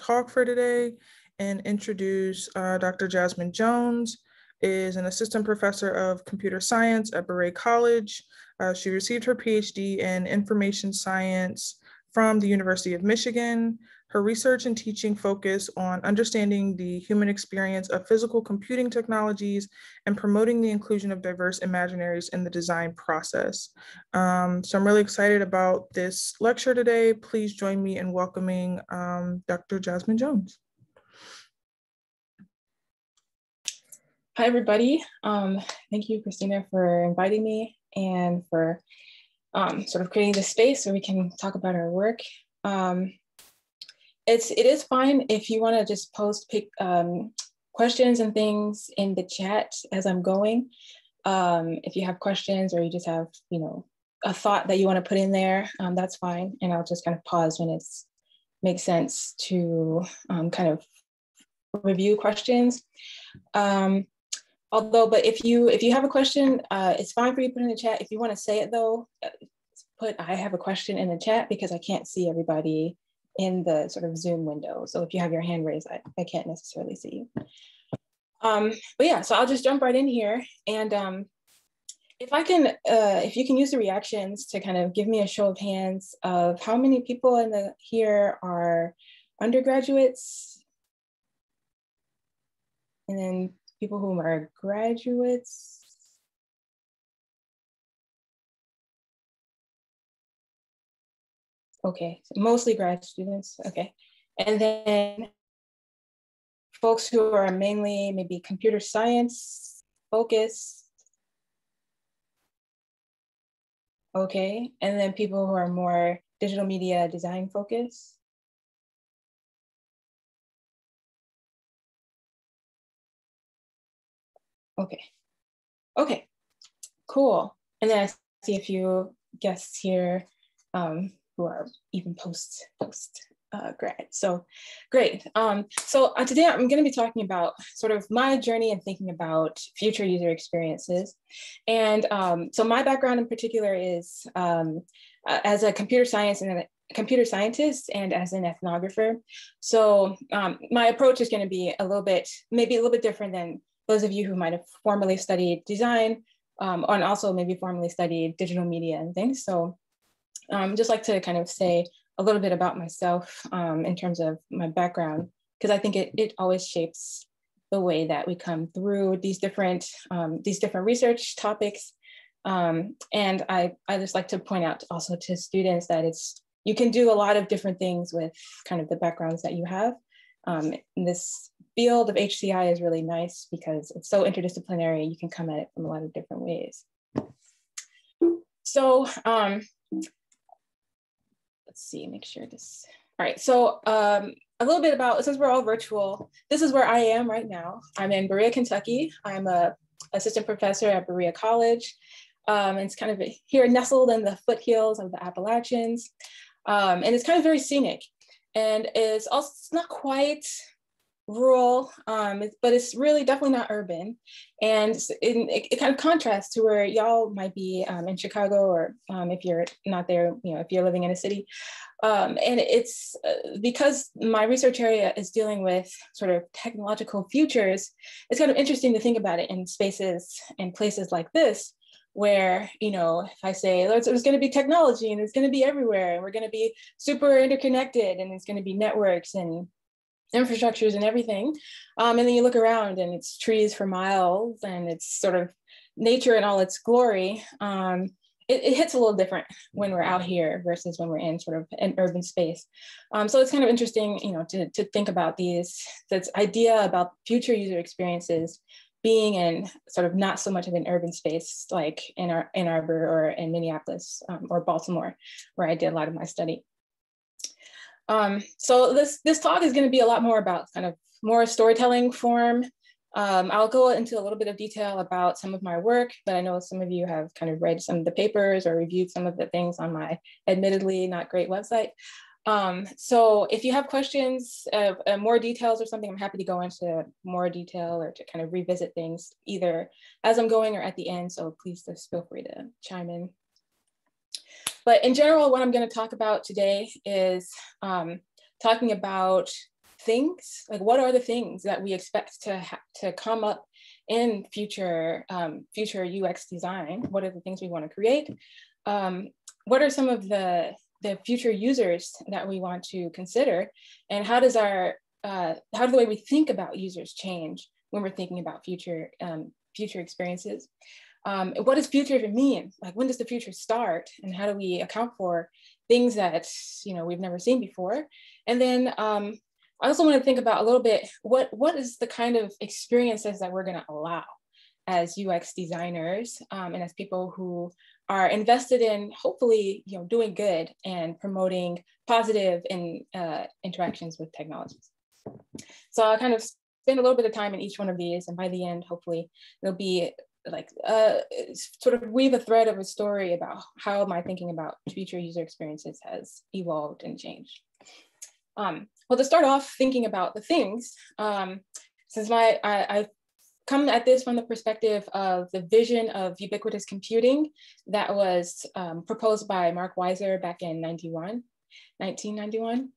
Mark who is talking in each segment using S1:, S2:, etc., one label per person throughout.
S1: talk for today and introduce uh, Dr. Jasmine Jones is an assistant professor of computer science at Berea College. Uh, she received her PhD in information science from the University of Michigan. Her research and teaching focus on understanding the human experience of physical computing technologies and promoting the inclusion of diverse imaginaries in the design process. Um, so I'm really excited about this lecture today. Please join me in welcoming um, Dr. Jasmine Jones.
S2: Hi, everybody. Um, thank you, Christina, for inviting me and for um, sort of creating this space so we can talk about our work. Um, it's it is fine if you want to just post pick um, questions and things in the chat as I'm going. Um, if you have questions or you just have you know a thought that you want to put in there, um, that's fine, and I'll just kind of pause when it makes sense to um, kind of review questions. Um, although, but if you if you have a question, uh, it's fine for you to put in the chat. If you want to say it though, uh, put I have a question in the chat because I can't see everybody in the sort of Zoom window. So if you have your hand raised, I, I can't necessarily see you. Um, but yeah, so I'll just jump right in here. And um, if I can, uh, if you can use the reactions to kind of give me a show of hands of how many people in the here are undergraduates, and then people who are graduates, Okay, mostly grad students. Okay. And then folks who are mainly maybe computer science focused. Okay. And then people who are more digital media design focused. Okay. Okay. Cool. And then I see a few guests here um, who are even post post uh, grad. So great. Um, so uh, today I'm going to be talking about sort of my journey and thinking about future user experiences. And um, so my background in particular is um, uh, as a computer science and a computer scientist and as an ethnographer. So um, my approach is going to be a little bit, maybe a little bit different than those of you who might have formally studied design um, and also maybe formally studied digital media and things. So um, just like to kind of say a little bit about myself um, in terms of my background, because I think it, it always shapes the way that we come through these different, um, these different research topics. Um, and I, I just like to point out also to students that it's, you can do a lot of different things with kind of the backgrounds that you have. Um, this field of HCI is really nice because it's so interdisciplinary. You can come at it from a lot of different ways. So um, let's see, make sure this, all right. So um, a little bit about, since we're all virtual, this is where I am right now. I'm in Berea, Kentucky. I'm a assistant professor at Berea College. Um, it's kind of here nestled in the foothills of the Appalachians. Um, and it's kind of very scenic. And it's also it's not quite rural, um, but it's really definitely not urban. And it, it, kind of contrasts to where y'all might be um, in Chicago or um, if you're not there, you know, if you're living in a city. Um, and it's uh, because my research area is dealing with sort of technological futures, it's kind of interesting to think about it in spaces and places like this where you know if i say there's, there's going to be technology and it's going to be everywhere and we're going to be super interconnected and it's going to be networks and infrastructures and everything. Um, and then you look around and it's trees for miles and it's sort of nature in all its glory. Um, it, it, hits a little different when we're out here versus when we're in sort of an urban space. Um, so it's kind of interesting, you know, to, to think about these, this idea about future user experiences being in sort of not so much of an urban space like in our Ann Arbor or in Minneapolis um, or Baltimore, where I did a lot of my study. Um, so this, this talk is gonna be a lot more about kind of more storytelling form. Um, I'll go into a little bit of detail about some of my work, but I know some of you have kind of read some of the papers or reviewed some of the things on my admittedly not great website. Um, so if you have questions, uh, uh, more details or something, I'm happy to go into more detail or to kind of revisit things either as I'm going or at the end. So please just feel free to chime in. But in general, what I'm going to talk about today is um, talking about things, like what are the things that we expect to to come up in future um, future UX design? What are the things we want to create? Um, what are some of the the future users that we want to consider, and how does our uh, how do the way we think about users change when we're thinking about future um, future experiences? Um, what does future even mean? Like when does the future start, and how do we account for things that you know we've never seen before? And then um, I also want to think about a little bit what what is the kind of experiences that we're going to allow as UX designers um, and as people who are invested in hopefully you know doing good and promoting positive in, uh, interactions with technologies. So I'll kind of spend a little bit of time in each one of these, and by the end, hopefully, it'll be like uh, sort of weave a thread of a story about how my thinking about future user experiences has evolved and changed. Um, well, to start off thinking about the things, um, since my I, I come at this from the perspective of the vision of ubiquitous computing that was um, proposed by Mark Weiser back in 91, 1991.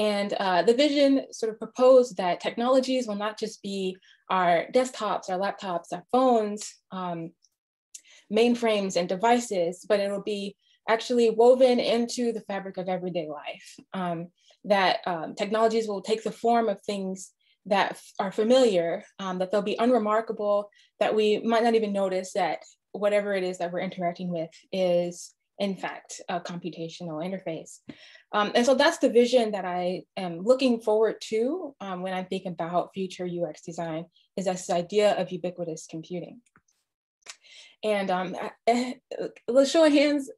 S2: And uh, the vision sort of proposed that technologies will not just be our desktops, our laptops, our phones, um, mainframes and devices, but it'll be actually woven into the fabric of everyday life. Um, that um, technologies will take the form of things that are familiar, um, that they'll be unremarkable, that we might not even notice that whatever it is that we're interacting with is in fact a computational interface. Um, and so that's the vision that I am looking forward to um, when I think about future UX design is this idea of ubiquitous computing. And um, let's show of hands,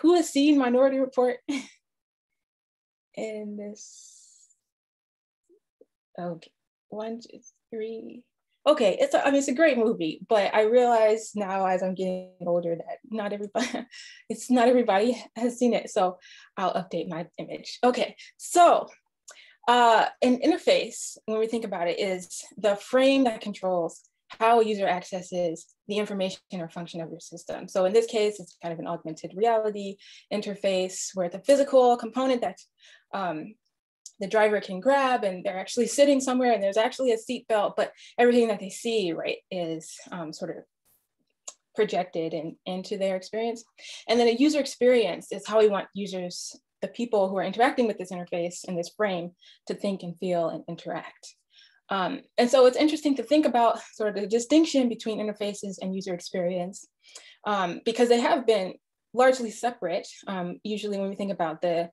S2: who has seen Minority Report in this? Okay, one, two, three. Okay, it's a, I mean it's a great movie, but I realize now as I'm getting older that not everybody, it's not everybody has seen it. So I'll update my image. Okay, so uh, an interface, when we think about it, is the frame that controls how a user accesses the information or function of your system. So in this case, it's kind of an augmented reality interface where the physical component that um, the driver can grab and they're actually sitting somewhere and there's actually a seat belt, but everything that they see, right, is um, sort of projected in, into their experience. And then a user experience is how we want users, the people who are interacting with this interface and this frame to think and feel and interact. Um, and so it's interesting to think about sort of the distinction between interfaces and user experience um, because they have been largely separate. Um, usually when we think about the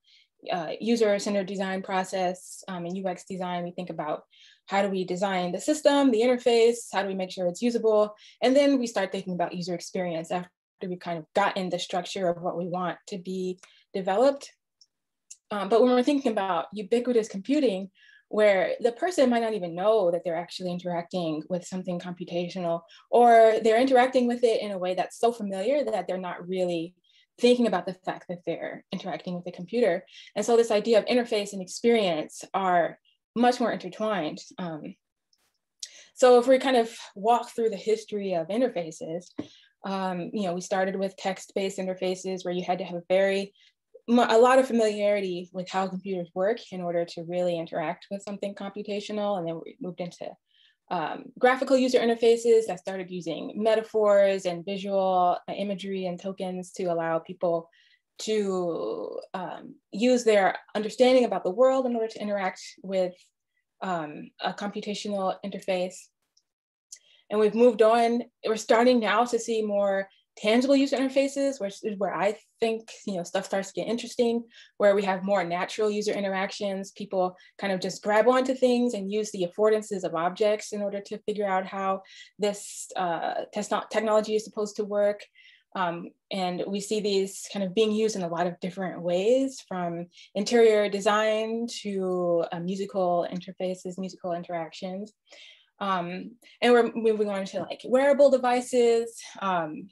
S2: uh, user-centered design process um, in UX design, we think about how do we design the system, the interface, how do we make sure it's usable, and then we start thinking about user experience after we've kind of gotten the structure of what we want to be developed. Um, but when we're thinking about ubiquitous computing, where the person might not even know that they're actually interacting with something computational, or they're interacting with it in a way that's so familiar that they're not really thinking about the fact that they're interacting with a computer. And so this idea of interface and experience are much more intertwined. Um, so if we kind of walk through the history of interfaces, um, you know, we started with text-based interfaces where you had to have a very, a lot of familiarity with how computers work in order to really interact with something computational. And then we moved into um, graphical user interfaces that started using metaphors and visual uh, imagery and tokens to allow people to um, use their understanding about the world in order to interact with um, a computational interface. And we've moved on, we're starting now to see more tangible user interfaces, which is where I think you know stuff starts to get interesting, where we have more natural user interactions. People kind of just grab onto things and use the affordances of objects in order to figure out how this uh, technology is supposed to work. Um, and we see these kind of being used in a lot of different ways, from interior design to uh, musical interfaces, musical interactions. Um, and we're moving on to like wearable devices, um,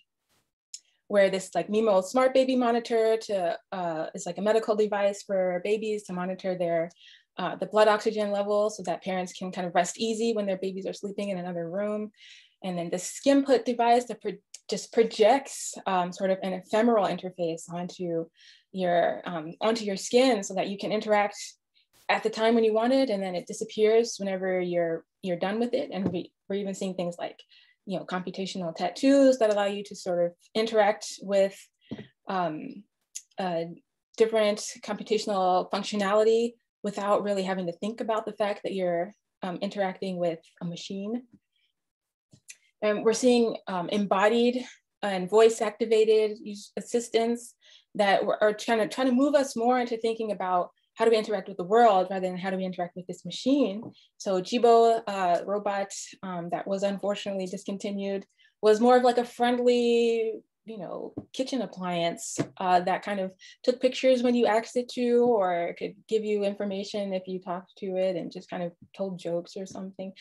S2: where this like Mimo smart baby monitor to uh, is like a medical device for babies to monitor their uh, the blood oxygen level so that parents can kind of rest easy when their babies are sleeping in another room. And then the Skinput device that pro just projects um, sort of an ephemeral interface onto your um, onto your skin so that you can interact at the time when you want it, and then it disappears whenever you're you're done with it. And we, we're even seeing things like, you know, computational tattoos that allow you to sort of interact with um, uh, different computational functionality without really having to think about the fact that you're um, interacting with a machine. And we're seeing um, embodied and voice activated assistants that are trying to, trying to move us more into thinking about how do we interact with the world rather than how do we interact with this machine. So Jibo uh, robot um, that was unfortunately discontinued was more of like a friendly you know, kitchen appliance uh, that kind of took pictures when you asked it to, or could give you information if you talked to it and just kind of told jokes or something.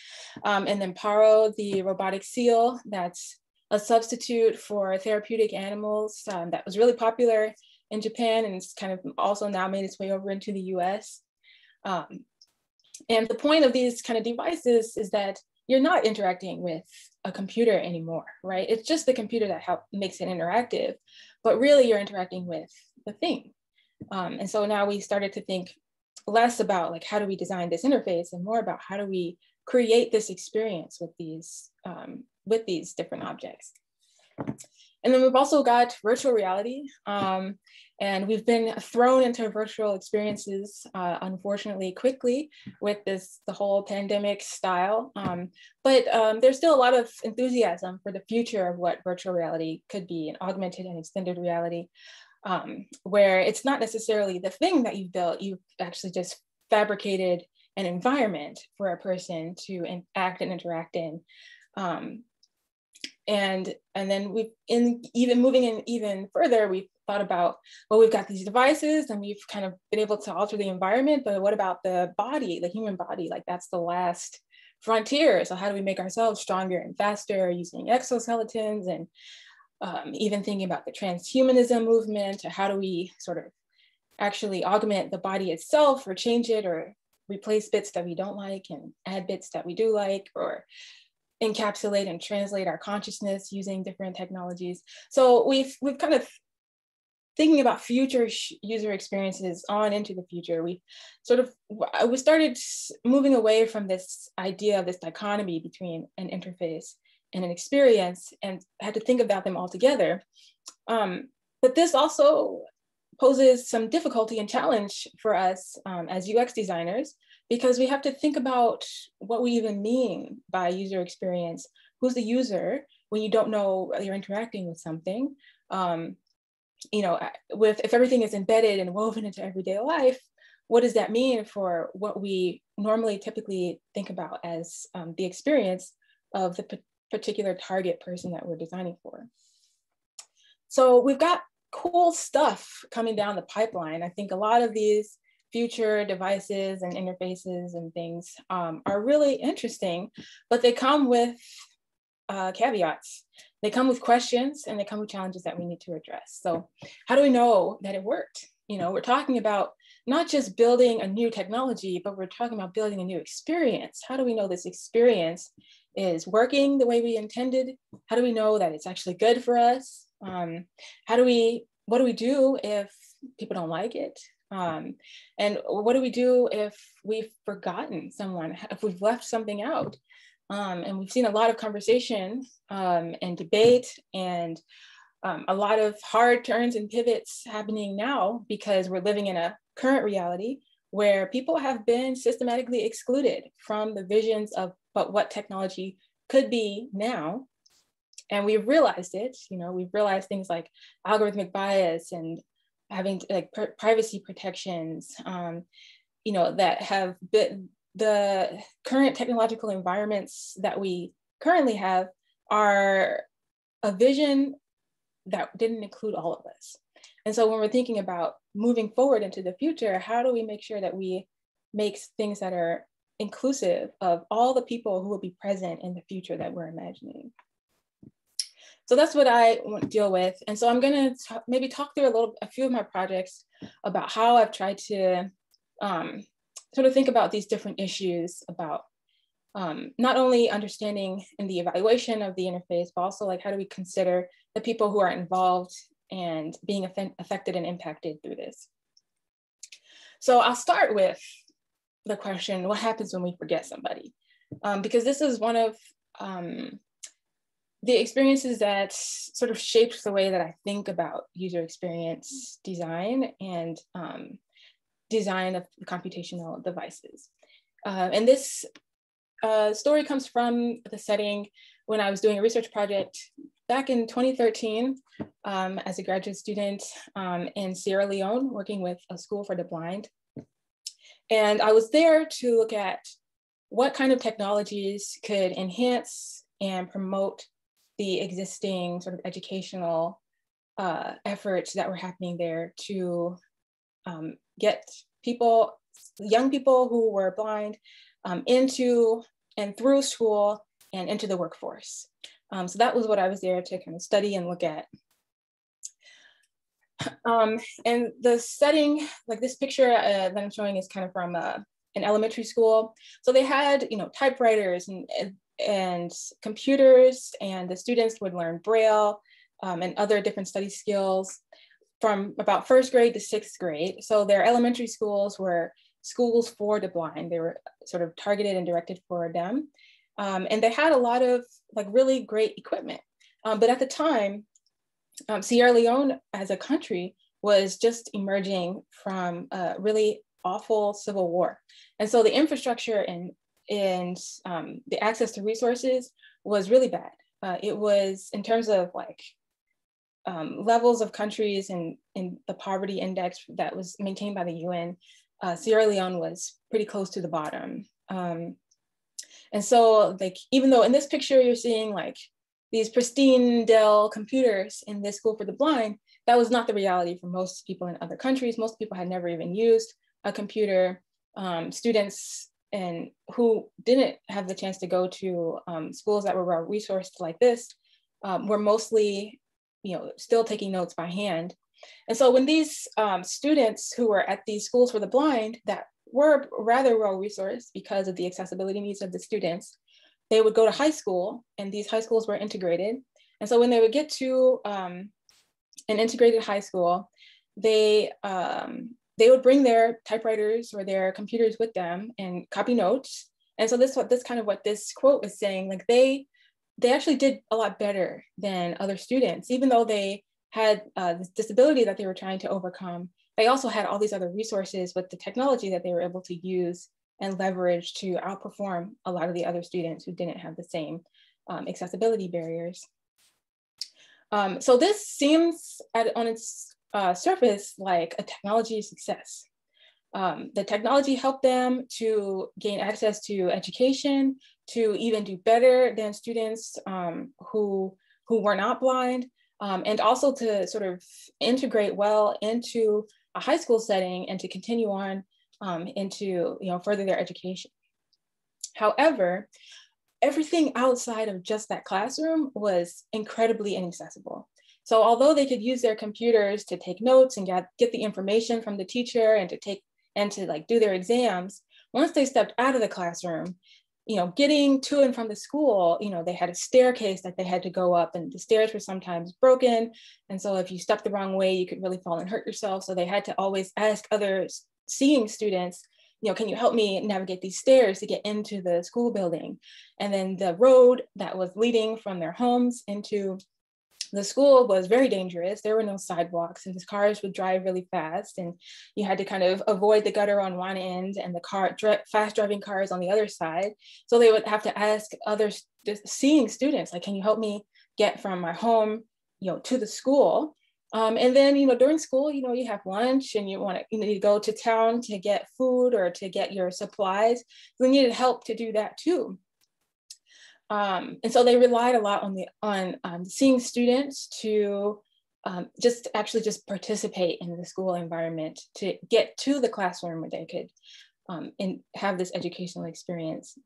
S2: Um, and then Paro, the robotic seal, that's a substitute for therapeutic animals um, that was really popular in Japan and it's kind of also now made its way over into the US. Um, and the point of these kind of devices is that you're not interacting with a computer anymore, right? It's just the computer that help, makes it interactive, but really you're interacting with the thing. Um, and so now we started to think less about like, how do we design this interface and more about how do we create this experience with these, um, with these different objects. And then we've also got virtual reality. Um, and we've been thrown into virtual experiences, uh, unfortunately, quickly with this, the whole pandemic style. Um, but um, there's still a lot of enthusiasm for the future of what virtual reality could be an augmented and extended reality, um, where it's not necessarily the thing that you've built, you've actually just fabricated an environment for a person to act and interact in. Um, and and then we in even moving in even further we thought about well we've got these devices and we've kind of been able to alter the environment but what about the body the human body? Like that's the last frontier. So how do we make ourselves stronger and faster using exoskeletons and um, even thinking about the transhumanism movement? Or how do we sort of actually augment the body itself or change it or replace bits that we don't like and add bits that we do like or encapsulate and translate our consciousness using different technologies. So we've we've kind of thinking about future user experiences on into the future. We sort of we started moving away from this idea of this dichotomy between an interface and an experience, and had to think about them all together. Um, but this also poses some difficulty and challenge for us um, as UX designers because we have to think about what we even mean by user experience. Who's the user when you don't know you're interacting with something? Um, you know, with if everything is embedded and woven into everyday life, what does that mean for what we normally typically think about as um, the experience of the particular target person that we're designing for? So we've got cool stuff coming down the pipeline. I think a lot of these future devices and interfaces and things um, are really interesting, but they come with uh, caveats. They come with questions and they come with challenges that we need to address. So how do we know that it worked? You know, we're talking about not just building a new technology, but we're talking about building a new experience. How do we know this experience is working the way we intended? How do we know that it's actually good for us? Um, how do we, what do we do if people don't like it? Um, and what do we do if we've forgotten someone, if we've left something out? Um, and we've seen a lot of conversation um, and debate and um, a lot of hard turns and pivots happening now because we're living in a current reality where people have been systematically excluded from the visions of but what technology could be now and we've realized it you know we've realized things like algorithmic bias and having like pr- privacy protections, um, you know, that have been the current technological environments that we currently have are a vision that didn't include all of us. And so when we're thinking about moving forward into the future, how do we make sure that we make things that are inclusive of all the people who will be present in the future that we're imagining? So that's what I deal with. And so I'm going to maybe talk through a little, a few of my projects about how I've tried to um, sort of think about these different issues about um, not only understanding in the evaluation of the interface, but also like how do we consider the people who are involved and being affected and impacted through this. So I'll start with the question, what happens when we forget somebody? Um, because this is one of um, the experiences that sort of shaped the way that I think about user experience design and um, design of computational devices. Uh, and this uh, story comes from the setting when I was doing a research project back in 2013 um, as a graduate student um, in Sierra Leone, working with a school for the blind. And I was there to look at what kind of technologies could enhance and promote the existing sort of educational uh, efforts that were happening there to um, get people, young people who were blind, um, into and through school and into the workforce. Um, so that was what I was there to kind of study and look at. Um, and the setting, like this picture uh, that I'm showing is kind of from uh, an elementary school. So they had, you know, typewriters and, and, and computers and the students would learn Braille um, and other different study skills from about first grade to sixth grade. So their elementary schools were schools for the blind. They were sort of targeted and directed for them. Um, and they had a lot of like really great equipment. Um, but at the time, um, Sierra Leone as a country was just emerging from a really awful civil war. And so the infrastructure and, and um, the access to resources was really bad. Uh, it was in terms of like um, levels of countries and in the poverty index that was maintained by the UN, uh, Sierra Leone was pretty close to the bottom. Um, and so like, even though in this picture you're seeing like these pristine Dell computers in this school for the blind, that was not the reality for most people in other countries. Most people had never even used a computer. Um, students and who didn't have the chance to go to um, schools that were well resourced like this um, were mostly, you know, still taking notes by hand. And so when these um, students who were at these schools for the blind that were rather well resourced because of the accessibility needs of the students, they would go to high school and these high schools were integrated. And so when they would get to um, an integrated high school, they, um, they would bring their typewriters or their computers with them and copy notes. And so this what this kind of what this quote was saying, like they they actually did a lot better than other students, even though they had uh, this disability that they were trying to overcome they also had all these other resources with the technology that they were able to use and leverage to outperform a lot of the other students who didn't have the same um, accessibility barriers. Um, so this seems at, on its uh, surface like a technology success. Um, the technology helped them to gain access to education, to even do better than students um, who, who were not blind, um, and also to sort of integrate well into a high school setting and to continue on um, into you know further their education. However, everything outside of just that classroom was incredibly inaccessible. So although they could use their computers to take notes and get, get the information from the teacher and to take and to like do their exams, once they stepped out of the classroom, you know, getting to and from the school, you know, they had a staircase that they had to go up and the stairs were sometimes broken. And so if you stepped the wrong way, you could really fall and hurt yourself. So they had to always ask other seeing students, you know, can you help me navigate these stairs to get into the school building? And then the road that was leading from their homes into the school was very dangerous. There were no sidewalks and the cars would drive really fast and you had to kind of avoid the gutter on one end and the car fast driving cars on the other side. So they would have to ask other seeing students, like, can you help me get from my home, you know, to the school? Um, and then, you know, during school, you know, you have lunch and you want to, you know, you go to town to get food or to get your supplies. So they needed help to do that too. Um, and so they relied a lot on the on um, seeing students to um, just actually just participate in the school environment to get to the classroom where they could um, and have this educational experience.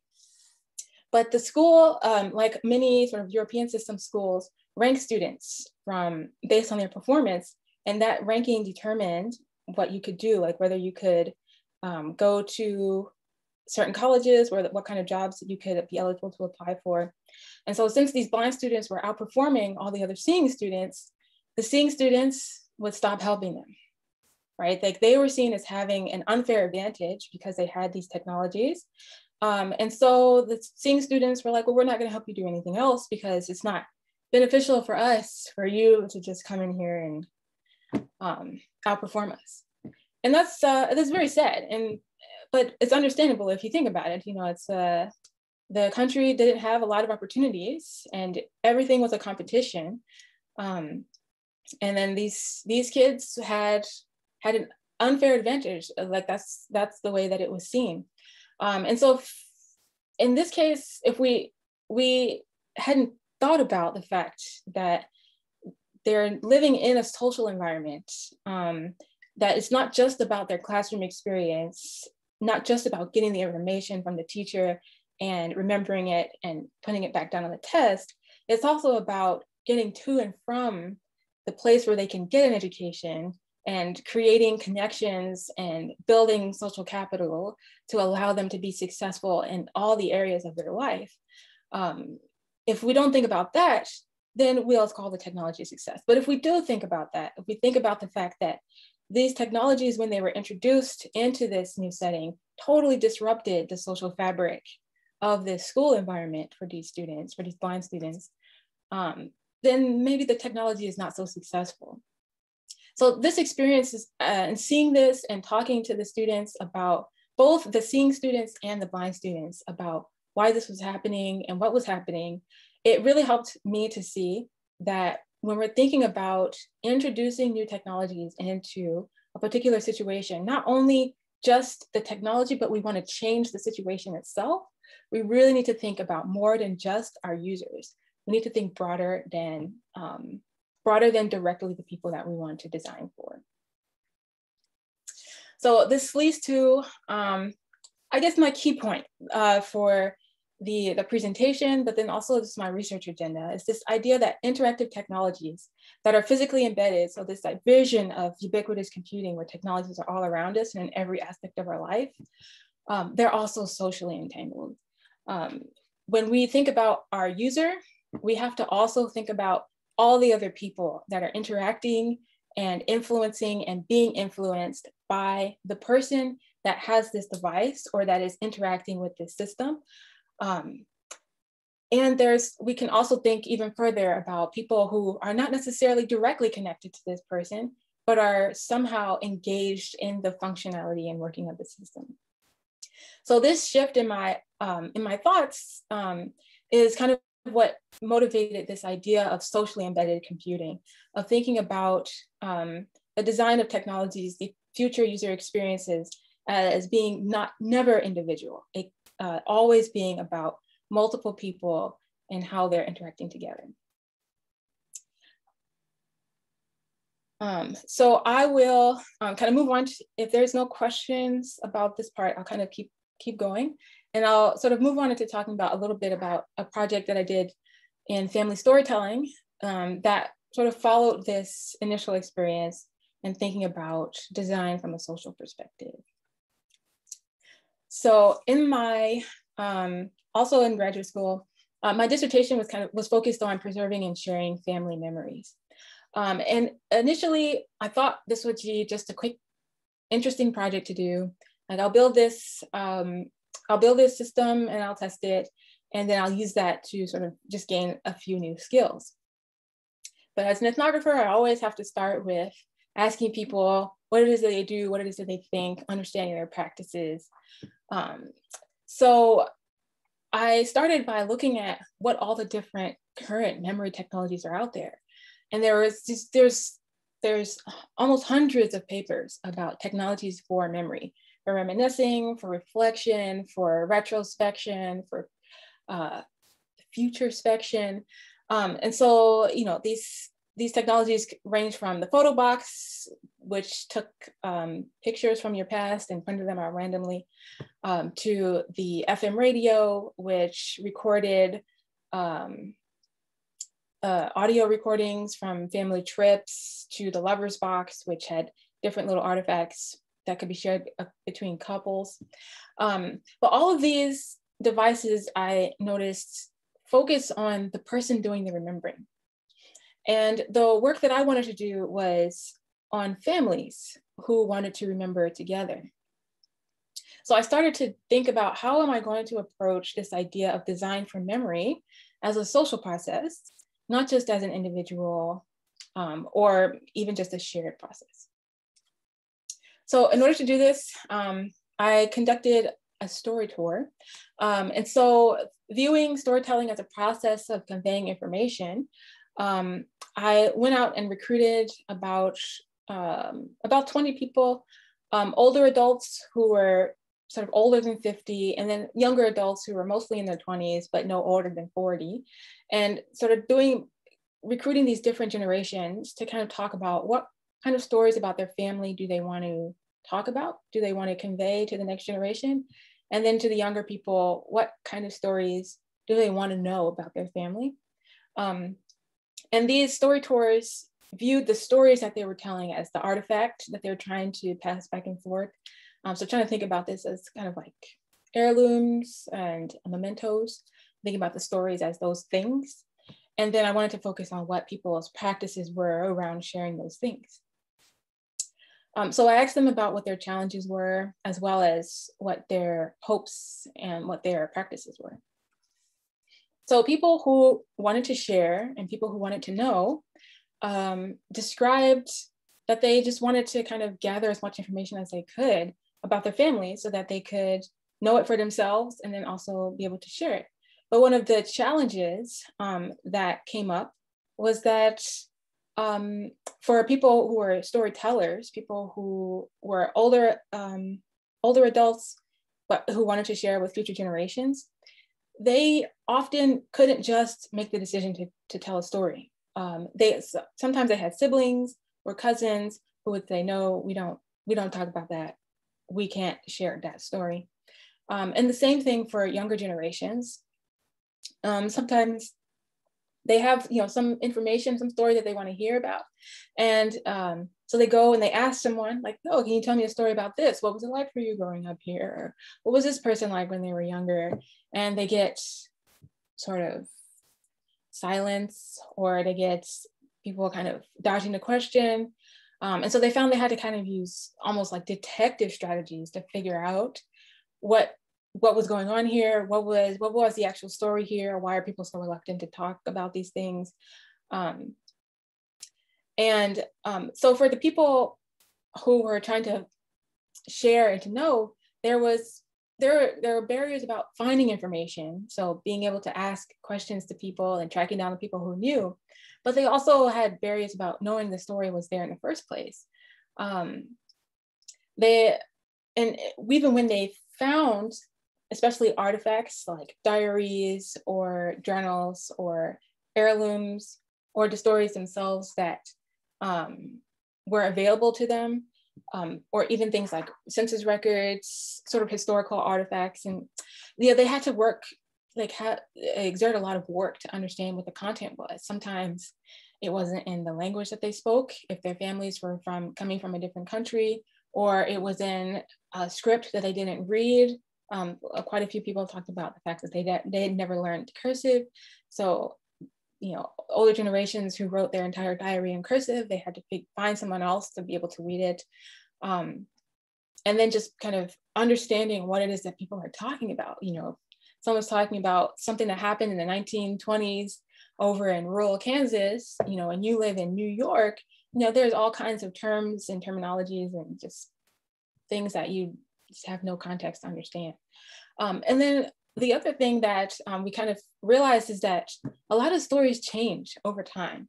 S2: But the school, um, like many sort of European system schools, rank students from based on their performance, and that ranking determined what you could do, like whether you could um, go to certain colleges or what kind of jobs you could be eligible to apply for. And so since these blind students were outperforming all the other seeing students, the seeing students would stop helping them. right? Like they were seen as having an unfair advantage because they had these technologies. Um, and so the seeing students were like, well, we're not going to help you do anything else because it's not beneficial for us, for you to just come in here and um, outperform us. And that's uh, that's very sad. And but it's understandable if you think about it. You know, it's uh, the country didn't have a lot of opportunities, and everything was a competition. Um, and then these these kids had had an unfair advantage. Like that's that's the way that it was seen. Um, and so, if, in this case, if we we hadn't thought about the fact that they're living in a social environment um, that it's not just about their classroom experience, not just about getting the information from the teacher and remembering it and putting it back down on the test. It's also about getting to and from the place where they can get an education and creating connections and building social capital to allow them to be successful in all the areas of their life. Um, if we don't think about that, then we'll call the technology success. But if we do think about that, if we think about the fact that these technologies, when they were introduced into this new setting, totally disrupted the social fabric of this school environment for these students, for these blind students, um, then maybe the technology is not so successful. So this experience is, uh, and seeing this and talking to the students about both the seeing students and the blind students about why this was happening and what was happening, it really helped me to see that when we're thinking about introducing new technologies into a particular situation, not only just the technology, but we want to change the situation itself, we really need to think about more than just our users. We need to think broader than um, broader than directly the people that we want to design for. So this leads to, um, I guess, my key point uh, for the, the presentation, but then also just my research agenda is this idea that interactive technologies that are physically embedded, so this like vision of ubiquitous computing where technologies are all around us and in every aspect of our life, um, they're also socially entangled. Um, when we think about our user, we have to also think about all the other people that are interacting and influencing and being influenced by the person that has this device or that is interacting with this system. Um, and there's, we can also think even further about people who are not necessarily directly connected to this person, but are somehow engaged in the functionality and working of the system. So this shift in my, um, in my thoughts um, is kind of what motivated this idea of socially embedded computing, of thinking about um, the design of technologies, the future user experiences as being not never individual, it, uh, always being about multiple people and how they're interacting together. Um, so I will um, kind of move on. To, if there's no questions about this part, I'll kind of keep keep going. And I'll sort of move on into talking about a little bit about a project that I did in family storytelling um, that sort of followed this initial experience and thinking about design from a social perspective. So in my, um, also in graduate school, uh, my dissertation was kind of was focused on preserving and sharing family memories. Um, and initially I thought this would be just a quick, interesting project to do. Like I'll build this, um, I'll build this system and I'll test it. And then I'll use that to sort of just gain a few new skills. But as an ethnographer, I always have to start with asking people what it is that they do, what it is that they think, understanding their practices. Um, so I started by looking at what all the different current memory technologies are out there. And there was just, there's, there's almost hundreds of papers about technologies for memory, for reminiscing, for reflection, for retrospection, for uh, futurespection. Um, and so, you know, these these technologies range from the photo box, which took um, pictures from your past and printed them out randomly, um, to the FM radio, which recorded um, uh, audio recordings from family trips, to the lover's box, which had different little artifacts that could be shared uh, between couples. Um, but all of these devices I noticed focus on the person doing the remembering. And the work that I wanted to do was on families who wanted to remember together. So I started to think about how am I going to approach this idea of design for memory as a social process, not just as an individual um, or even just a shared process. So in order to do this, um, I conducted a story tour. Um, and so viewing storytelling as a process of conveying information, um, I went out and recruited about, um, about 20 people, um, older adults who were sort of older than 50, and then younger adults who were mostly in their 20s, but no older than 40, and sort of doing, recruiting these different generations to kind of talk about what kind of stories about their family do they want to talk about? Do they want to convey to the next generation? And then to the younger people, what kind of stories do they want to know about their family? Um, and these story tours viewed the stories that they were telling as the artifact that they were trying to pass back and forth. Um, so trying to think about this as kind of like heirlooms and mementos, thinking about the stories as those things. And then I wanted to focus on what people's practices were around sharing those things. Um, so I asked them about what their challenges were, as well as what their hopes and what their practices were. So people who wanted to share and people who wanted to know um, described that they just wanted to kind of gather as much information as they could about their family so that they could know it for themselves and then also be able to share it. But one of the challenges um, that came up was that um, for people who were storytellers, people who were older, um, older adults, but who wanted to share with future generations, they often couldn't just make the decision to, to tell a story. Um, they sometimes they had siblings or cousins who would say, "No, we don't. We don't talk about that. We can't share that story." Um, and the same thing for younger generations. Um, sometimes they have you know some information some story that they want to hear about and um, so they go and they ask someone like oh can you tell me a story about this? What was it like for you growing up here? What was this person like when they were younger? And they get sort of silence or they get people kind of dodging the question. Um, and so they found they had to kind of use almost like detective strategies to figure out what what was going on here what was what was the actual story here why are people so reluctant to talk about these things? Um, and um, so for the people who were trying to share and to know there was there there are barriers about finding information. So being able to ask questions to people and tracking down the people who knew but they also had barriers about knowing the story was there in the first place. Um, they and even when they found especially artifacts like diaries or journals or heirlooms or the stories themselves that um, were available to them, um, or even things like census records, sort of historical artifacts. And yeah, they had to work, like ha- exert a lot of work to understand what the content was. Sometimes it wasn't in the language that they spoke, if their families were from coming from a different country, or it was in a script that they didn't read um, quite a few people talked about the fact that they, they had never learned cursive. So, you know, older generations who wrote their entire diary in cursive, they had to find someone else to be able to read it. Um, and then just kind of understanding what it is that people are talking about. You know, someone's talking about something that happened in the 1920s over in rural Kansas, you know, and you live in New York, you know, there's all kinds of terms and terminologies and just things that you just have no context to understand. Um, and then the other thing that um, we kind of realized is that a lot of stories change over time.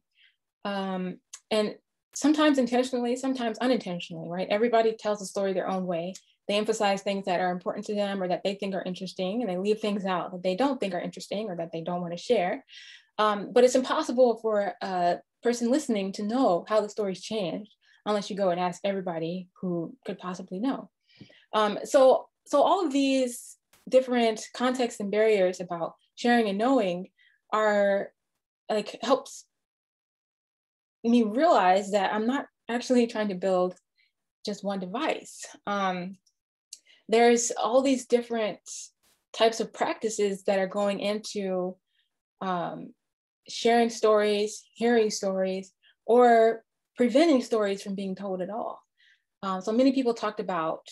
S2: Um, and sometimes intentionally, sometimes unintentionally, right? Everybody tells a story their own way. They emphasize things that are important to them or that they think are interesting, and they leave things out that they don't think are interesting or that they don't want to share. Um, but it's impossible for a person listening to know how the stories changed unless you go and ask everybody who could possibly know. Um, so, so all of these different contexts and barriers about sharing and knowing are like helps me realize that I'm not actually trying to build just one device. Um, there's all these different types of practices that are going into um, sharing stories, hearing stories, or preventing stories from being told at all. Um, so many people talked about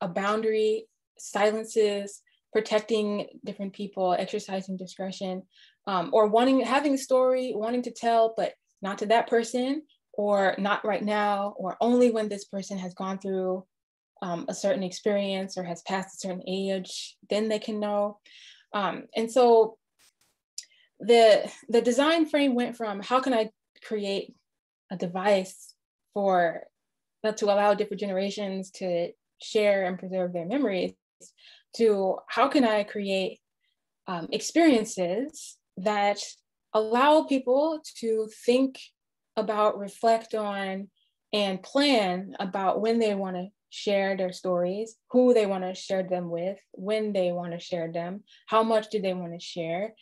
S2: a boundary, silences, protecting different people, exercising discretion, um, or wanting having a story, wanting to tell, but not to that person, or not right now, or only when this person has gone through um, a certain experience or has passed a certain age, then they can know. Um, and so the the design frame went from how can I create a device for to allow different generations to share and preserve their memories to how can I create um, experiences that allow people to think about, reflect on, and plan about when they want to share their stories, who they want to share them with, when they want to share them, how much do they want to share.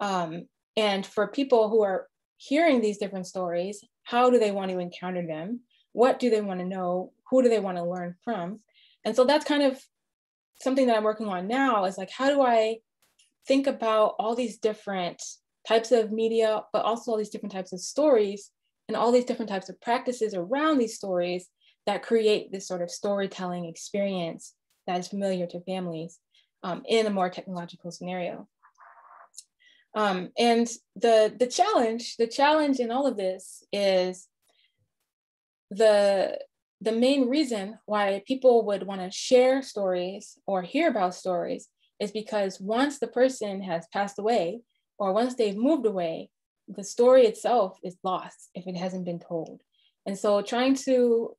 S2: Um, and for people who are hearing these different stories, how do they want to encounter them? What do they want to know? Who do they want to learn from? And so that's kind of something that I'm working on now is like, how do I think about all these different types of media, but also all these different types of stories and all these different types of practices around these stories that create this sort of storytelling experience that is familiar to families um, in a more technological scenario. Um, and the, the challenge, the challenge in all of this is the, the main reason why people would want to share stories or hear about stories is because once the person has passed away or once they've moved away, the story itself is lost if it hasn't been told. And so trying to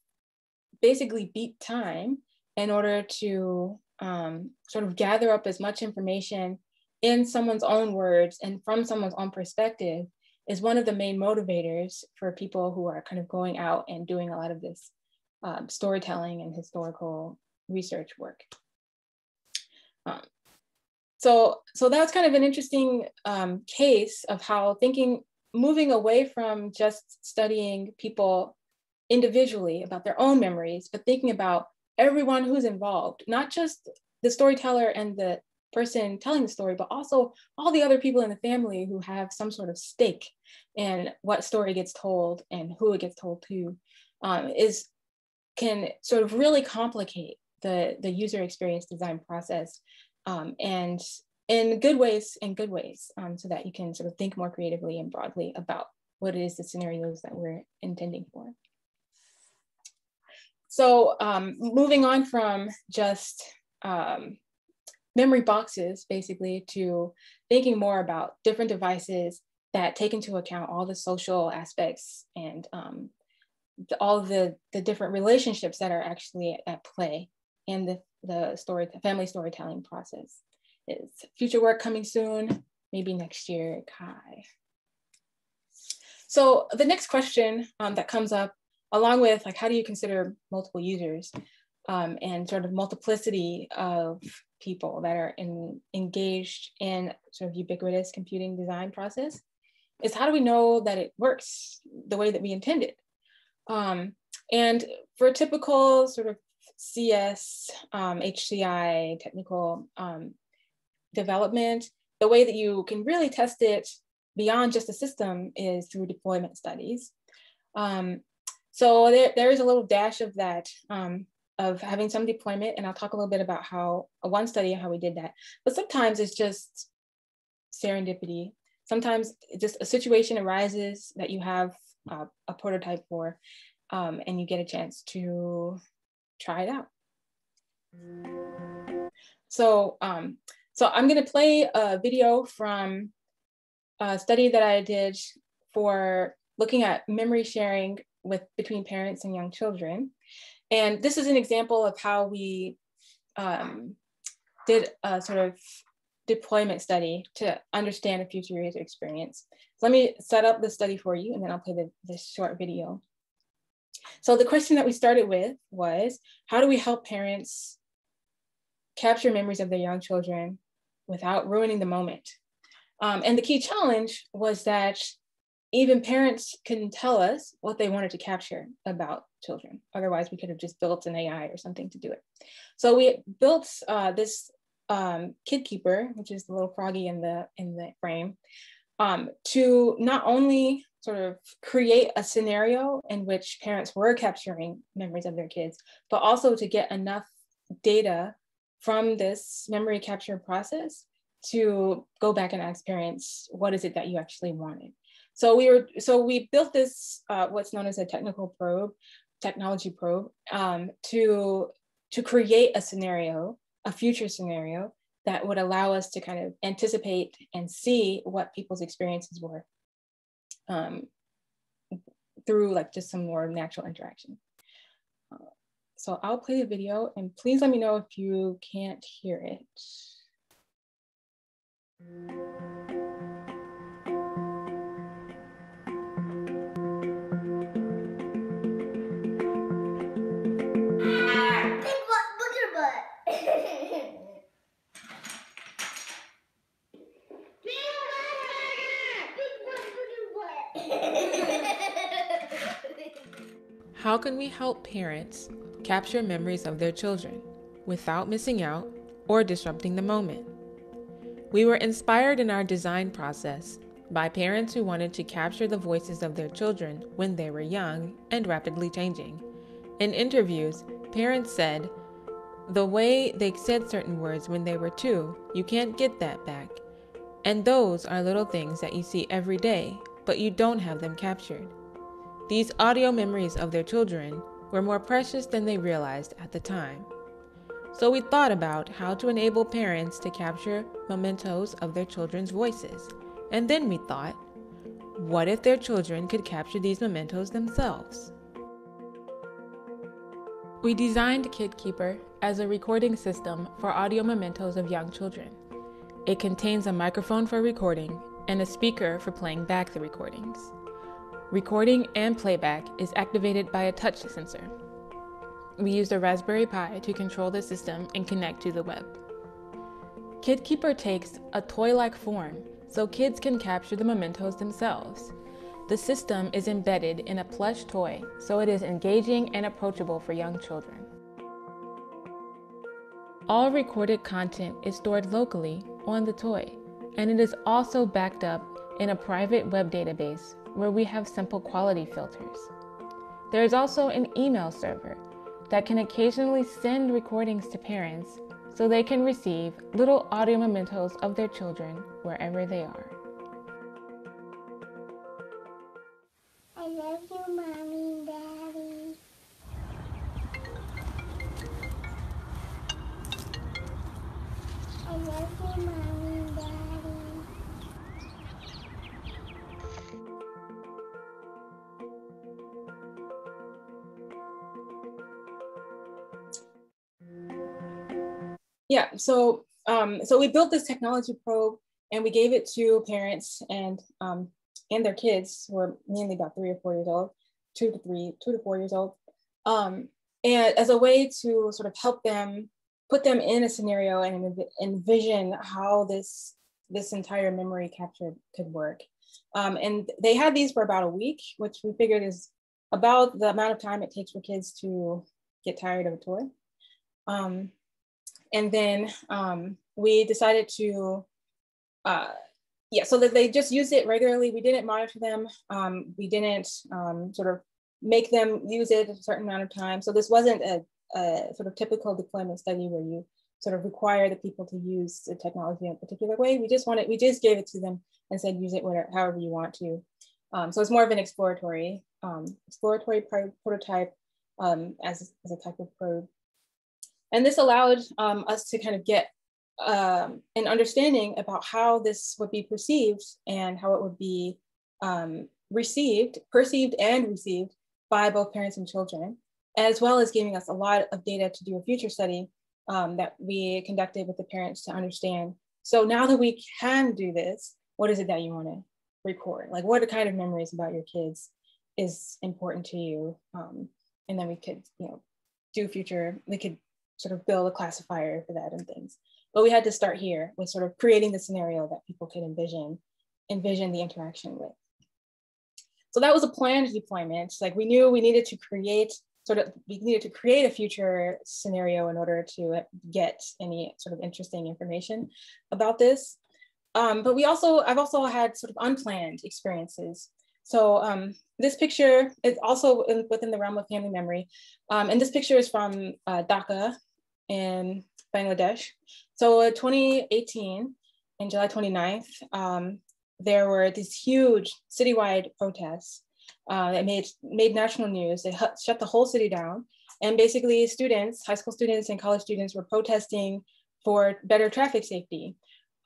S2: basically beat time in order to um, sort of gather up as much information in someone's own words and from someone's own perspective is one of the main motivators for people who are kind of going out and doing a lot of this um, storytelling and historical research work. Um, so, so that's kind of an interesting um, case of how thinking, moving away from just studying people individually about their own memories, but thinking about everyone who's involved, not just the storyteller and the person telling the story, but also all the other people in the family who have some sort of stake in what story gets told and who it gets told to, um, is can sort of really complicate the, the user experience design process um, and in good ways, in good ways, um, so that you can sort of think more creatively and broadly about what it is the scenarios that we're intending for. So um, moving on from just um, memory boxes, basically, to thinking more about different devices that take into account all the social aspects and um, all the, the different relationships that are actually at play in the, the story, family storytelling process. Is future work coming soon, maybe next year, Kai. So the next question um, that comes up, along with like, how do you consider multiple users um, and sort of multiplicity of people that are in, engaged in sort of ubiquitous computing design process, is how do we know that it works the way that we intended? Um, and for a typical sort of CS, um, HCI technical um, development, the way that you can really test it beyond just the system is through deployment studies. Um, so there, there is a little dash of that, um, of having some deployment, and I'll talk a little bit about how, uh, one study and how we did that. But sometimes it's just serendipity. Sometimes just a situation arises that you have uh, a prototype for, um, and you get a chance to try it out. So, um, so I'm gonna play a video from a study that I did for looking at memory sharing with between parents and young children. And this is an example of how we um, did a sort of deployment study to understand a future user experience. Let me set up the study for you and then I'll play the, this short video. So the question that we started with was, how do we help parents capture memories of their young children without ruining the moment? Um, and the key challenge was that even parents couldn't tell us what they wanted to capture about children. Otherwise, we could have just built an AI or something to do it. So we built uh, this um, KidKeeper, which is the little froggy in the in the frame, um, to not only sort of create a scenario in which parents were capturing memories of their kids, but also to get enough data from this memory capture process to go back and ask parents, what is it that you actually wanted? So we were, so we built this, uh, what's known as a technical probe, technology probe, um, to, to create a scenario, a future scenario that would allow us to kind of anticipate and see what people's experiences were um, through like just some more natural interaction. Uh, so I'll play the video and please let me know if you can't hear it.
S3: How can we help parents capture memories of their children without missing out or disrupting the moment? We were inspired in our design process by parents who wanted to capture the voices of their children when they were young and rapidly changing. In interviews, parents said, The way they said certain words when they were two, you can't get that back. And those are little things that you see every day, but you don't have them captured. These audio memories of their children were more precious than they realized at the time. So we thought about how to enable parents to capture mementos of their children's voices. And then we thought, what if their children could capture these mementos themselves? We designed KidKeeper as a recording system for audio mementos of young children. It contains a microphone for recording and a speaker for playing back the recordings. Recording and playback is activated by a touch sensor. We used a Raspberry Pi to control the system and connect to the web. KidKeeper takes a toy-like form so kids can capture the mementos themselves. The system is embedded in a plush toy, so it is engaging and approachable for young children. All recorded content is stored locally on the toy, and it is also backed up in a private web database where we have simple quality filters. There is also an email server that can occasionally send recordings to parents so they can receive little audio mementos of their children wherever they are.
S4: I love you, Mommy and Daddy. I love you, Mommy
S2: Yeah, so um, so we built this technology probe and we gave it to parents and um, and their kids who are mainly about three or four years old, two to three, two to four years old, um, and as a way to sort of help them put them in a scenario and envision how this this entire memory capture could work. Um, and they had these for about a week, which we figured is about the amount of time it takes for kids to get tired of a toy. Um, and then um, we decided to, uh, yeah, so that they just used it regularly. We didn't monitor them. Um, we didn't um, sort of make them use it a certain amount of time. So this wasn't a, a, sort of typical deployment study where you sort of require the people to use the technology in a particular way. We just wanted, we just gave it to them and said, use it whatever, however you want to. Um, so it's more of an exploratory, um, exploratory prototype um, as, as a type of probe. And this allowed um, us to kind of get um, an understanding about how this would be perceived and how it would be um, received, perceived and received by both parents and children, as well as giving us a lot of data to do a future study um, that we conducted with the parents to understand. So now that we can do this, what is it that you want to record? Like what kind of memories about your kids is important to you? Um, and then we could, you know, do future, we could sort of build a classifier for that and things. But we had to start here with sort of creating the scenario that people could envision, envision the interaction with. So that was a planned deployment. Like we knew we needed to create sort of, we needed to create a future scenario in order to get any sort of interesting information about this. Um, but we also, I've also had sort of unplanned experiences. so um, this picture is also in, within the realm of family memory. Um, and this picture is from uh, Dhaka in Bangladesh. So in 2018, in July 29th, um, there were these huge citywide protests uh, that made, made national news. They shut the whole city down. And basically students, high school students and college students were protesting for better traffic safety.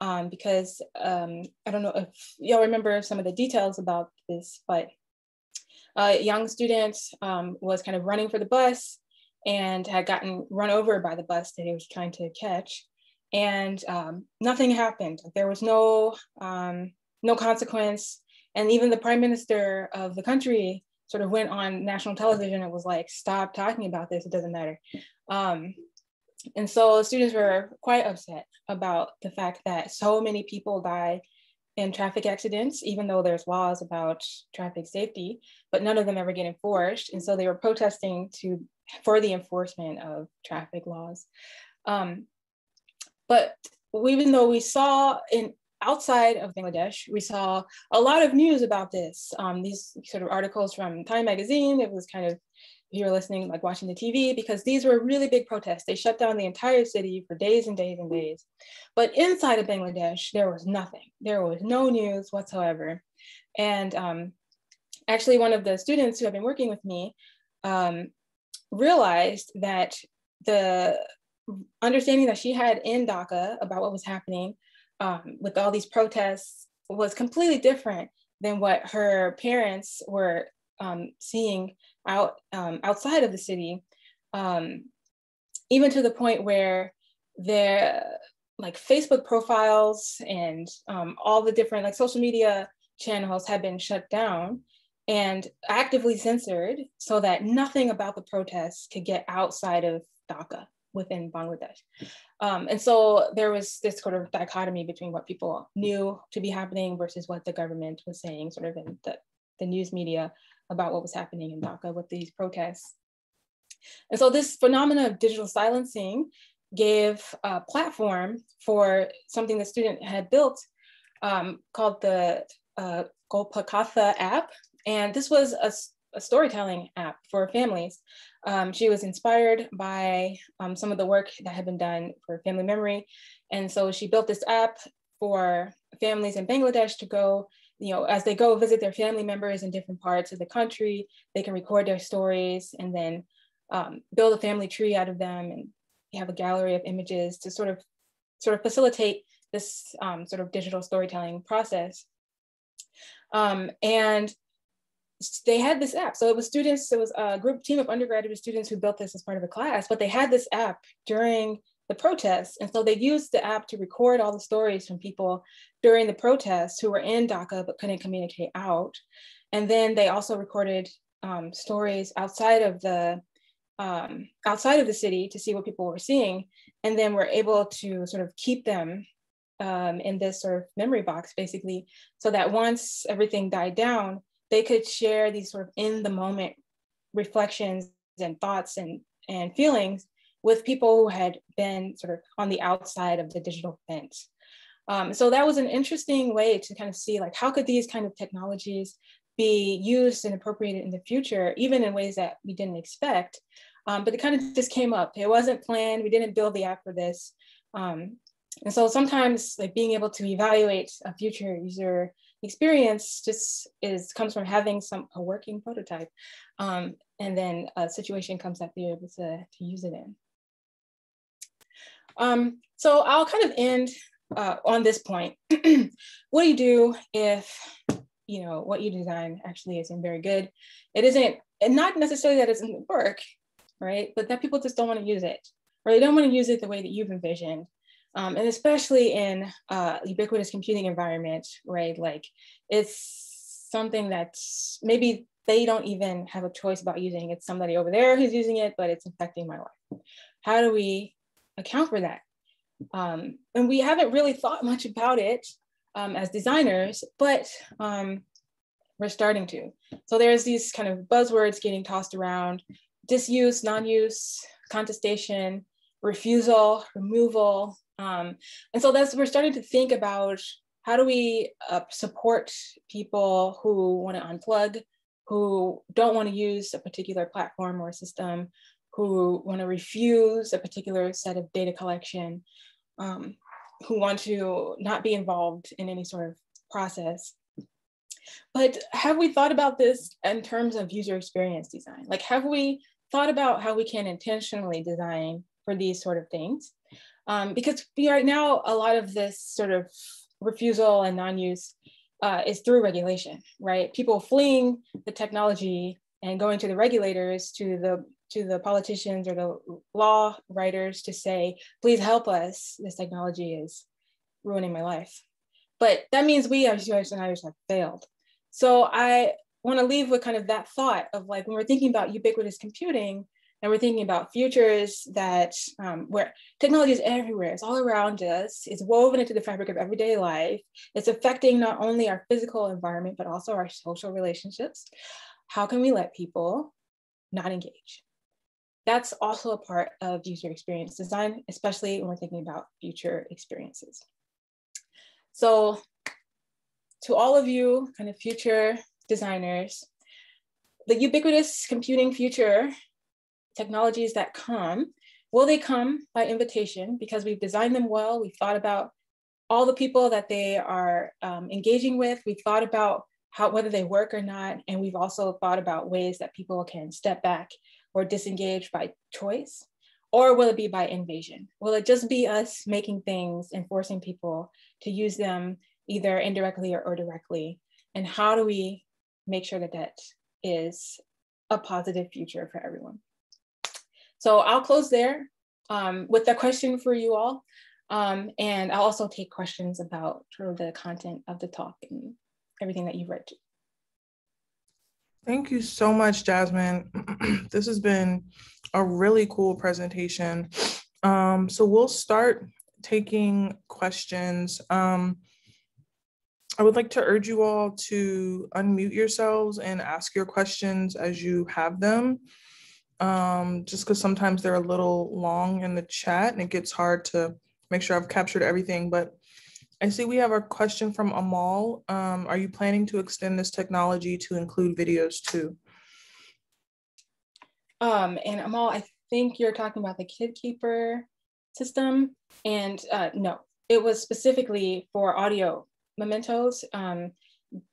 S2: Um, because um, I don't know if y'all remember some of the details about this, but a young student um, was kind of running for the bus and had gotten run over by the bus that he was trying to catch. And um, nothing happened. There was no, um, no consequence. And even the prime minister of the country sort of went on national television and was like, stop talking about this, it doesn't matter. Um, and so students were quite upset about the fact that so many people die in traffic accidents, even though there's laws about traffic safety, but none of them ever get enforced. And so they were protesting to for the enforcement of traffic laws. Um, but even though we saw in outside of Bangladesh, we saw a lot of news about this. Um, these sort of articles from Time Magazine, it was kind of you were listening, like watching the TV, because these were really big protests. They shut down the entire city for days and days and days. But inside of Bangladesh, there was nothing. There was no news whatsoever. And um, actually, one of the students who have been working with me um, realized that the understanding that she had in Dhaka about what was happening um, with all these protests was completely different than what her parents were um, seeing out um, outside of the city, um, even to the point where their like Facebook profiles and um, all the different like social media channels had been shut down and actively censored so that nothing about the protests could get outside of Dhaka within Bangladesh. Um, and so there was this sort of dichotomy between what people knew to be happening versus what the government was saying, sort of in the, the news media about what was happening in Dhaka with these protests. And so this phenomena of digital silencing gave a platform for something the student had built um, called the uh, app. And this was a, a storytelling app for families. Um, she was inspired by um, some of the work that had been done for family memory. And so she built this app for families in Bangladesh to go you know, as they go visit their family members in different parts of the country, they can record their stories and then um, build a family tree out of them and have a gallery of images to sort of sort of facilitate this um, sort of digital storytelling process. Um, and they had this app. So it was students, it was a group team of undergraduate students who built this as part of a class, but they had this app during the protests. And so they used the app to record all the stories from people during the protests who were in Dhaka but couldn't communicate out. And then they also recorded um, stories outside of the um, outside of the city to see what people were seeing, and then were able to sort of keep them um, in this sort of memory box, basically, so that once everything died down, they could share these sort of in the moment reflections and thoughts and and feelings with people who had been sort of on the outside of the digital fence. Um, so that was an interesting way to kind of see like how could these kind of technologies be used and appropriated in the future, even in ways that we didn't expect. Um, but it kind of just came up. It wasn't planned. We didn't build the app for this. Um, and so sometimes like being able to evaluate a future user experience just is comes from having some a working prototype. Um, and then a situation comes that you're able to, to use it in. Um, so I'll kind of end uh, on this point. what do you do if you know what you design actually isn't very good? It isn't, and not necessarily that it doesn't work, right? But that people just don't want to use it, or they don't want to use it the way that you've envisioned. Um, and especially in uh, ubiquitous computing environment, right? Like it's something that's maybe they don't even have a choice about using. It's somebody over there who's using it, but it's affecting my life. How do we account for that. Um, and we haven't really thought much about it um, as designers, but um, we're starting to. So there's these kind of buzzwords getting tossed around, disuse, non-use, contestation, refusal, removal. Um, and so that's, we're starting to think about how do we uh, support people who want to unplug, who don't want to use a particular platform or system, who want to refuse a particular set of data collection, um, who want to not be involved in any sort of process. But have we thought about this in terms of user experience design? Like, have we thought about how we can intentionally design for these sort of things? Um, because right now, a lot of this sort of refusal and non-use uh, is through regulation, right? People fleeing the technology and going to the regulators, to the to the politicians or the law writers to say, please help us. This technology is ruining my life. But that means we as UX designers have failed. So I want to leave with kind of that thought of like when we're thinking about ubiquitous computing and we're thinking about futures that um, where technology is everywhere, it's all around us, it's woven into the fabric of everyday life, it's affecting not only our physical environment, but also our social relationships. How can we let people not engage? That's also a part of user experience design, especially when we're thinking about future experiences. So to all of you kind of future designers, the ubiquitous computing future technologies that come, will they come by invitation because we've designed them well, we've thought about all the people that they are um, engaging with, we've thought about how whether they work or not, and we've also thought about ways that people can step back or disengage by choice? Or will it be by invasion? Will it just be us making things and forcing people to use them either indirectly or, or directly? And how do we make sure that that is a positive future for everyone? So I'll close there um, with a question for you all. Um, and I'll also take questions about sort of the content of the talk and everything that you've read.
S1: Thank you so much, Jasmine. this has been a really cool presentation. Um, so we'll start taking questions. Um, I would like to urge you all to unmute yourselves and ask your questions as you have them. Um, just because sometimes they're a little long in the chat and it gets hard to make sure I've captured everything. But I see we have a question from Amal. Um, are you planning to extend this technology to include videos too?
S2: Um, and Amal, I think you're talking about the KidKeeper system. And uh, no, it was specifically for audio mementos um,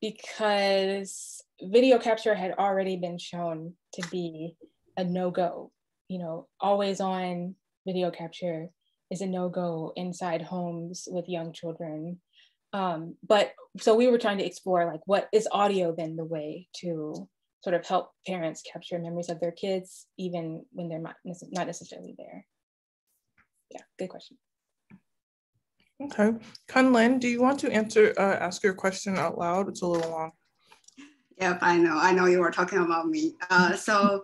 S2: because video capture had already been shown to be a no-go. You know, always on video capture is a no-go inside homes with young children. Um, but so we were trying to explore like what is audio then the way to sort of help parents capture memories of their kids even when they're not, not necessarily there. Yeah, good question.
S1: Okay. Kunlin, do you want to answer, uh, ask your question out loud? It's a little long.
S5: Yep, I know. I know you were talking about me. Uh, so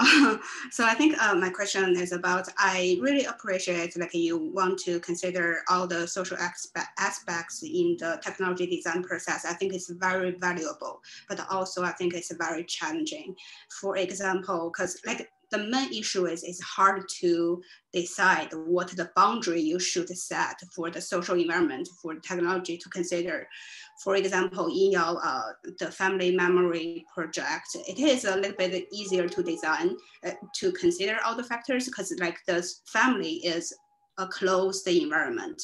S5: so I think uh, my question is about, I really appreciate like you want to consider all the social aspe aspects in the technology design process. I think it's very valuable, but also I think it's very challenging. For example, because like the main issue is it's hard to decide what the boundary you should set for the social environment for technology to consider. For example, in your uh, the family memory project, it is a little bit easier to design uh, to consider all the factors because like the family is a closed environment.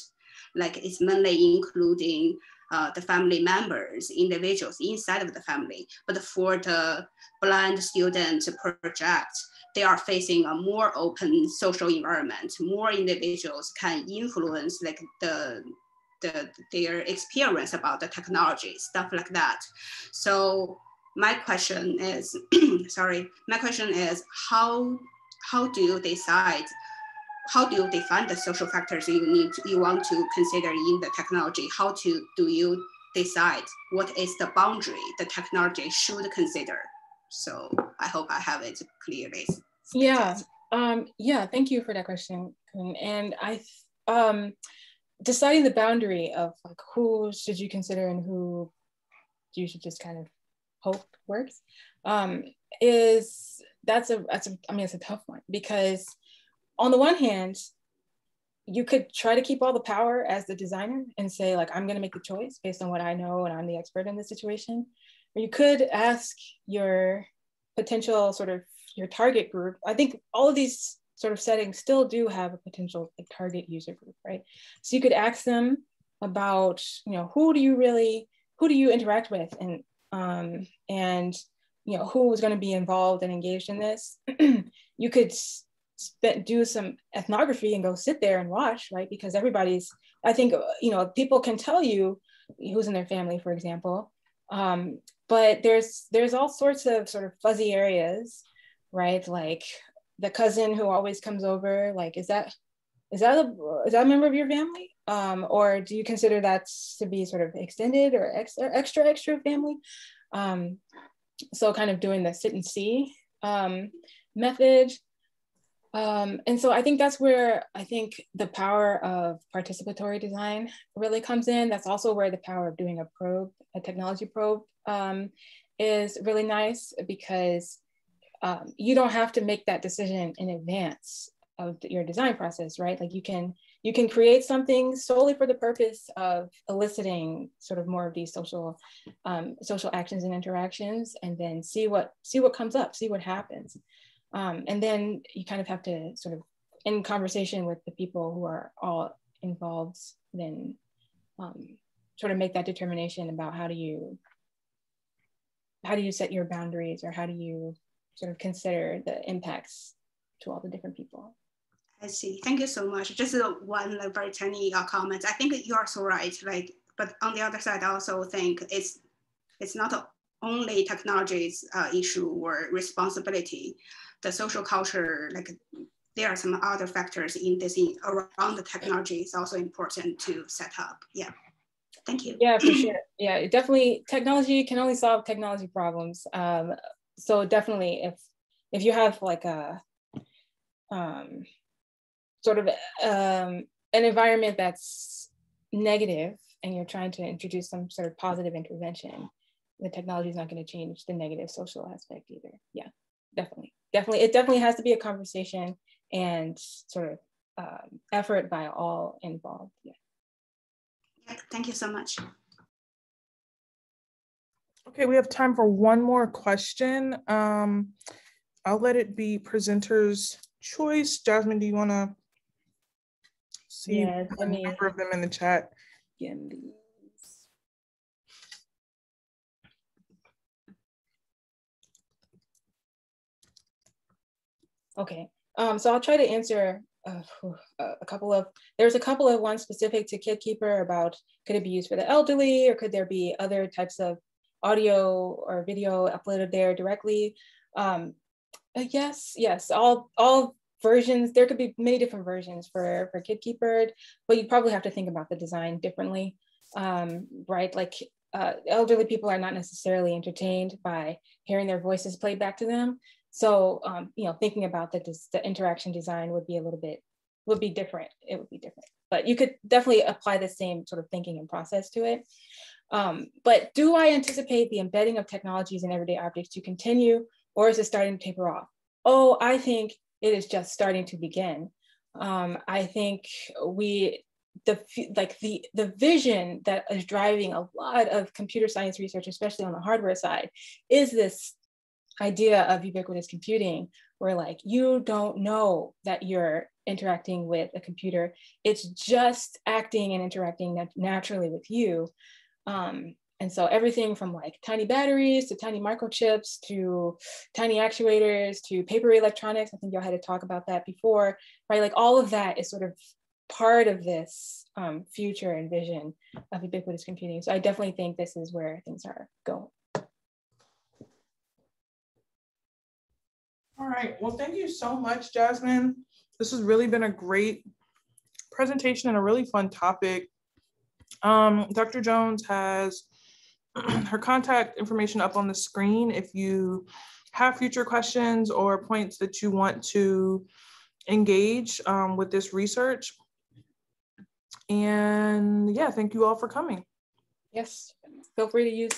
S5: Like it's mainly including uh, the family members, individuals inside of the family. But for the blind student project, they are facing a more open social environment. More individuals can influence like the, the their experience about the technology, stuff like that. So my question is, sorry, my question is how how do you decide how do you define the social factors you need you want to consider in the technology? How to do you decide what is the boundary the technology should consider? So I hope I have it clearly.
S2: Yeah, um, yeah, thank you for that question. And I, um, deciding the boundary of like who should you consider and who you should just kind of hope works um, is that's a that's a I mean it's a tough one because on the one hand you could try to keep all the power as the designer and say like i'm going to make the choice based on what i know and i'm the expert in this situation. Or you could ask your potential sort of your target group. I think all of these sort of settings still do have a potential like, target user group right so you could ask them about you know who do you really who do you interact with and um, and you know who is going to be involved and engaged in this you could spend, do some ethnography and go sit there and watch, right? Because everybody's, I think, uh, you know, people can tell you who's in their family, for example. Um, but there's there's all sorts of sort of fuzzy areas, right? Like the cousin who always comes over, like is that is that a is that a member of your family? Um, or do you consider that to be sort of extended or extra extra extra family? Um, so kind of doing the sit and see um, method um, and so I think that's where I think the power of participatory design really comes in. That's also where the power of doing a probe, a technology probe, um, is really nice because um, you don't have to make that decision in advance of your design process, right? Like you can you can create something solely for the purpose of eliciting sort of more of these social um, social actions and interactions, and then see what see what comes up, see what happens. Um, and then you kind of have to sort of, in conversation with the people who are all involved, then um, sort of make that determination about how do you, how do you set your boundaries or how do you sort of consider the impacts to all the different people.
S5: I see. Thank you so much. Just one like, very tiny uh, comment. I think you are so right. Like, but on the other side, I also think it's it's not only technology's uh, issue or responsibility the social culture, like there are some other factors in this in, around the technology is also important to set up. Yeah. Thank you.
S2: Yeah, for sure. Yeah, definitely technology can only solve technology problems. Um, so definitely if if you have like a um, sort of um, an environment that's negative and you're trying to introduce some sort of positive intervention, the technology is not going to change the negative social aspect either. Yeah, definitely definitely, it definitely has to be a conversation and sort of um, effort by all involved. Yeah.
S5: Thank you so much.
S1: Okay, we have time for one more question. Um, I'll let it be presenter's choice. Jasmine, do you want to see yeah, a number of them in the chat?
S2: Okay, um, so I'll try to answer uh, a couple of, there's a couple of ones specific to KidKeeper about could it be used for the elderly or could there be other types of audio or video uploaded there directly? Um, uh, yes, yes, all, all versions, there could be many different versions for, for KidKeeper, but you probably have to think about the design differently, um, right? Like uh, elderly people are not necessarily entertained by hearing their voices played back to them. So, um, you know, thinking about the, the interaction design would be a little bit, would be different. It would be different, but you could definitely apply the same sort of thinking and process to it. Um, but do I anticipate the embedding of technologies in everyday objects to continue or is it starting to taper off? Oh, I think it is just starting to begin. Um, I think we, the like the the vision that is driving a lot of computer science research, especially on the hardware side, is this idea of ubiquitous computing where like you don't know that you're interacting with a computer it's just acting and interacting nat naturally with you um, and so everything from like tiny batteries to tiny microchips to tiny actuators to paper electronics i think y'all had to talk about that before right like all of that is sort of part of this um, future and vision of ubiquitous computing so i definitely think this is where things are going
S1: All right. Well, thank you so much, Jasmine. This has really been a great presentation and a really fun topic. Um, Dr. Jones has her contact information up on the screen if you have future questions or points that you want to engage um, with this research. And yeah, thank you all for coming.
S2: Yes, feel free to use